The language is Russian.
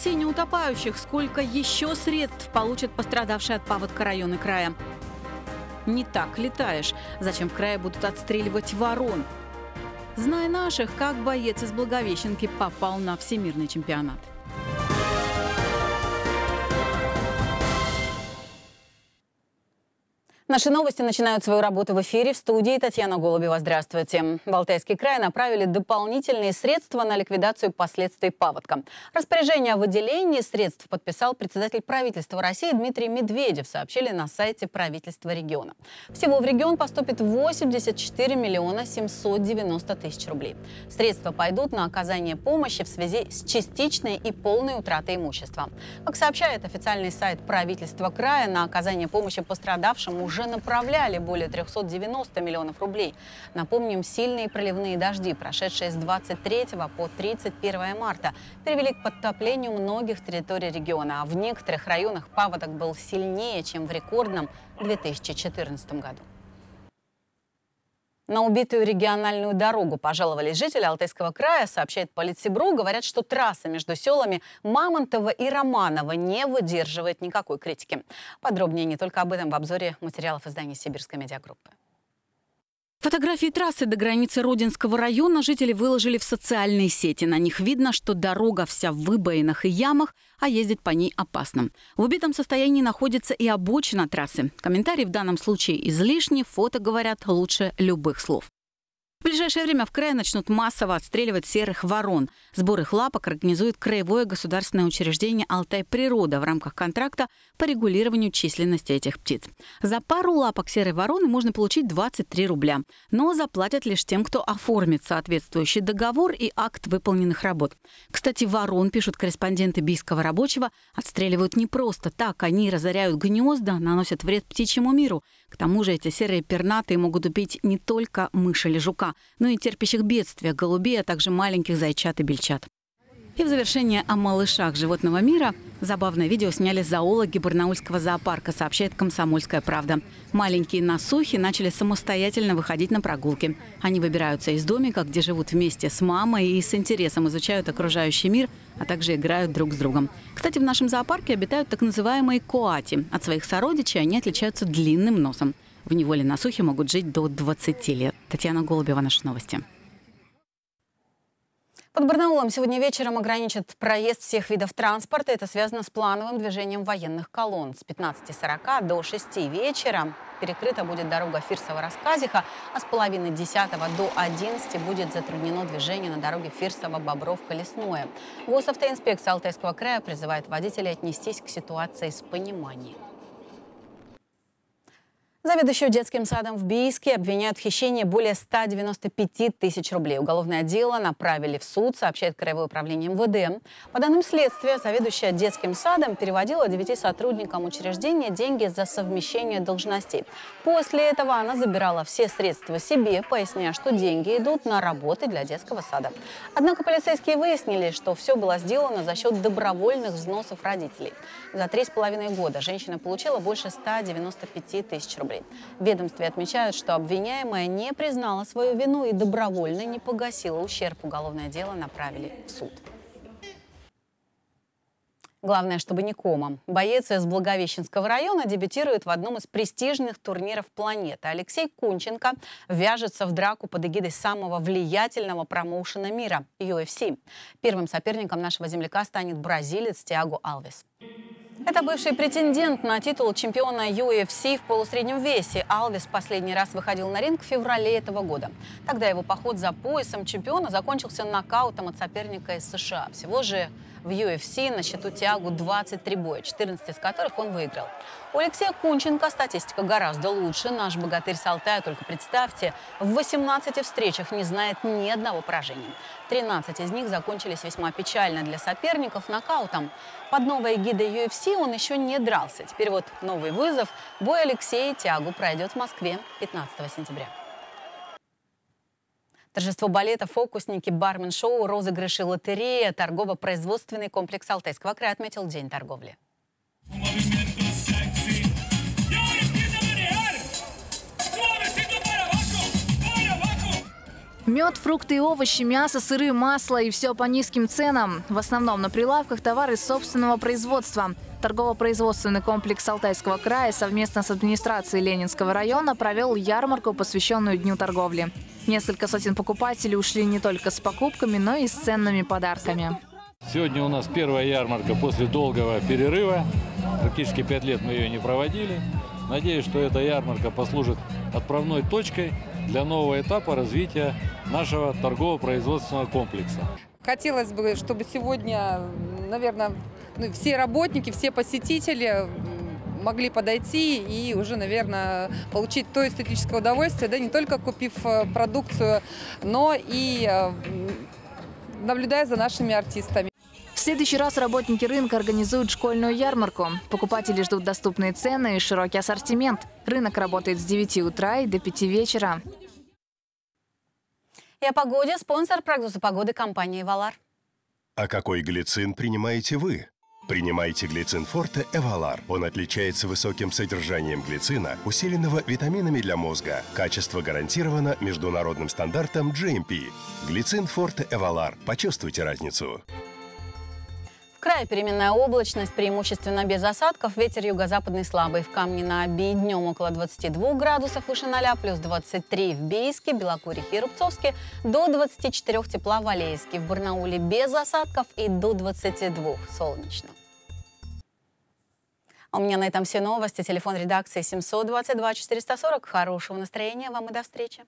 спасения утопающих. Сколько еще средств получат пострадавшие от паводка районы края? Не так летаешь. Зачем в крае будут отстреливать ворон? Знай наших, как боец из Благовещенки попал на всемирный чемпионат. Наши новости начинают свою работу в эфире. В студии Татьяна Голубева. Здравствуйте. В Алтайский край направили дополнительные средства на ликвидацию последствий паводка. Распоряжение о выделении средств подписал председатель правительства России Дмитрий Медведев, сообщили на сайте правительства региона. Всего в регион поступит 84 миллиона 790 тысяч рублей. Средства пойдут на оказание помощи в связи с частичной и полной утратой имущества. Как сообщает официальный сайт правительства края, на оказание помощи пострадавшим уже уже направляли более 390 миллионов рублей. Напомним, сильные проливные дожди, прошедшие с 23 по 31 марта, привели к подтоплению многих территорий региона, а в некоторых районах паводок был сильнее, чем в рекордном 2014 году. На убитую региональную дорогу пожаловались жители Алтайского края, сообщает Политсибру. Говорят, что трасса между селами Мамонтова и Романова не выдерживает никакой критики. Подробнее не только об этом в обзоре материалов издания «Сибирской медиагруппы». Фотографии трассы до границы Родинского района жители выложили в социальные сети. На них видно, что дорога вся в выбоинах и ямах, а ездить по ней опасно. В убитом состоянии находится и обочина трассы. Комментарии в данном случае излишни, фото говорят лучше любых слов. В ближайшее время в крае начнут массово отстреливать серых ворон. Сбор их лапок организует краевое государственное учреждение «Алтай-природа» в рамках контракта по регулированию численности этих птиц. За пару лапок серой вороны можно получить 23 рубля. Но заплатят лишь тем, кто оформит соответствующий договор и акт выполненных работ. Кстати, ворон, пишут корреспонденты бийского рабочего, отстреливают не просто так. Они разоряют гнезда, наносят вред птичьему миру. К тому же эти серые пернатые могут убить не только мышь или жука, но и терпящих бедствия, голубей, а также маленьких зайчат и бельчат. И в завершение о малышах животного мира забавное видео сняли зоологи Барнаульского зоопарка, сообщает «Комсомольская правда». Маленькие насухи начали самостоятельно выходить на прогулки. Они выбираются из домика, где живут вместе с мамой и с интересом изучают окружающий мир, а также играют друг с другом. Кстати, в нашем зоопарке обитают так называемые коати. От своих сородичей они отличаются длинным носом. В неволе насухи могут жить до 20 лет. Татьяна Голубева, наши новости. Под Барнаулом сегодня вечером ограничат проезд всех видов транспорта. Это связано с плановым движением военных колонн. С 15.40 до 6 вечера перекрыта будет дорога Фирсово-Расказиха, а с половины 10 до 11 будет затруднено движение на дороге Фирсово-Бобров-Колесное. Госавтоинспекция Алтайского края призывает водителей отнестись к ситуации с пониманием. Заведующую детским садом в Бийске обвиняют в хищении более 195 тысяч рублей. Уголовное дело направили в суд, сообщает Краевое управление МВД. По данным следствия, заведующая детским садом переводила девяти сотрудникам учреждения деньги за совмещение должностей. После этого она забирала все средства себе, поясняя, что деньги идут на работы для детского сада. Однако полицейские выяснили, что все было сделано за счет добровольных взносов родителей. За три с половиной года женщина получила больше 195 тысяч рублей В ведомстве отмечают, что обвиняемая не признала свою вину и добровольно не погасила ущерб. Уголовное дело направили в суд. Главное, чтобы не комом. Боец из Благовещенского района дебютирует в одном из престижных турниров планеты. Алексей Кунченко вяжется в драку под эгидой самого влиятельного промоушена мира – UFC. Первым соперником нашего земляка станет бразилец Тиаго Алвес. Это бывший претендент на титул чемпиона UFC в полусреднем весе. Алвис последний раз выходил на ринг в феврале этого года. Тогда его поход за поясом чемпиона закончился нокаутом от соперника из США. Всего же в UFC на счету Тиагу 23 боя, 14 из которых он выиграл. У Алексея Кунченко статистика гораздо лучше. Наш богатырь с Алтая, только представьте, в 18 встречах не знает ни одного поражения. 13 из них закончились весьма печально для соперников нокаутом. Под новой гидой UFC он еще не дрался. Теперь вот новый вызов. Бой Алексея Тиагу пройдет в Москве 15 сентября. Торжество балета, фокусники, бармен-шоу, розыгрыши, лотерея, торгово-производственный комплекс Алтайского края отметил День торговли. Мед, фрукты и овощи, мясо, сыры, масло и все по низким ценам. В основном на прилавках товары собственного производства. Торгово-производственный комплекс Алтайского края совместно с администрацией Ленинского района провел ярмарку, посвященную Дню торговли. Несколько сотен покупателей ушли не только с покупками, но и с ценными подарками. Сегодня у нас первая ярмарка после долгого перерыва. Практически пять лет мы ее не проводили. Надеюсь, что эта ярмарка послужит отправной точкой для нового этапа развития нашего торгово-производственного комплекса. Хотелось бы, чтобы сегодня, наверное, ну, все работники, все посетители могли подойти и уже, наверное, получить то эстетическое удовольствие, да, не только купив э, продукцию, но и э, наблюдая за нашими артистами. В следующий раз работники рынка организуют школьную ярмарку. Покупатели ждут доступные цены и широкий ассортимент. Рынок работает с 9 утра и до 5 вечера. И о погоде спонсор прогноза погоды компании «Валар». А какой глицин принимаете вы? Принимайте глицин Форте Эвалар. Он отличается высоким содержанием глицина, усиленного витаминами для мозга. Качество гарантировано международным стандартом GMP. Глицин Форте Эвалар. Почувствуйте разницу. В крае переменная облачность, преимущественно без осадков, ветер юго-западный слабый. В Камне на Оби днем около 22 градусов выше 0, плюс 23 в Бейске, Белокурихе и Рубцовске, до 24 тепла в Алейске. В Барнауле без осадков и до 22 солнечно. А у меня на этом все новости. Телефон редакции 722 440. Хорошего настроения вам и до встречи.